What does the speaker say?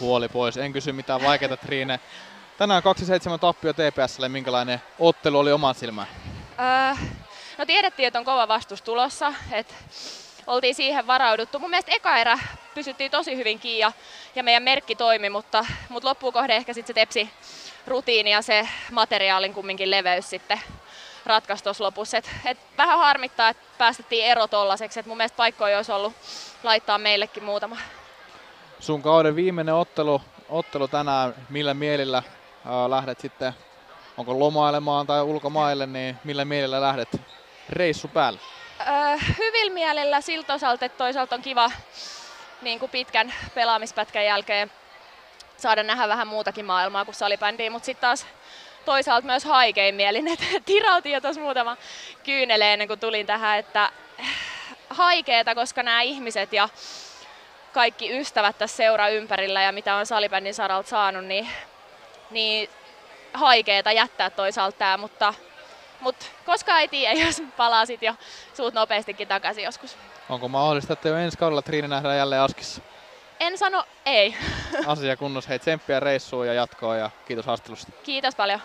huoli pois. En kysy mitään vaikeita Triine. Tänään 2-7 tappio TPSlle, minkälainen ottelu oli oman silmään? Öö, no tiedettiin, että on kova vastus tulossa, että oltiin siihen varauduttu. Mun mielestä eka erä pysyttiin tosi hyvin kiinni ja, ja meidän merkki toimi, mutta, mutta loppuun kohde ehkä sitten se tepsi rutiini ja se materiaalin kumminkin leveys sitten ratkaisi tuossa lopussa. Et, et vähän harmittaa, että päästettiin ero tollaseksi, että mun mielestä paikkoja olisi ollut laittaa meillekin muutama. Sun kauden viimeinen ottelu, ottelu tänään, millä mielillä ää, lähdet sitten, onko lomailemaan tai ulkomaille, niin millä mielillä lähdet reissu päälle? Öö, hyvillä mielellä siltä osalta, että toisaalta on kiva niin kuin pitkän pelaamispätkän jälkeen saada nähdä vähän muutakin maailmaa kuin salibändiä, mutta sitten taas toisaalta myös haikein mielin, että tirautin jo tuossa muutama kyynele ennen kuin tulin tähän, että haikeeta, koska nämä ihmiset ja kaikki ystävät tässä seura ympärillä ja mitä on salibändin saralta saanut, niin, niin haikeeta jättää toisaalta tämä, mutta, mutta koska ei tiedä, jos palasit jo suut nopeastikin takaisin joskus. Onko mahdollista, että jo ensi kaudella Triini nähdään jälleen Askissa? En sano ei. Asia kunnossa. Hei tsemppiä reissuun ja jatkoa ja kiitos haastattelusta. Kiitos paljon.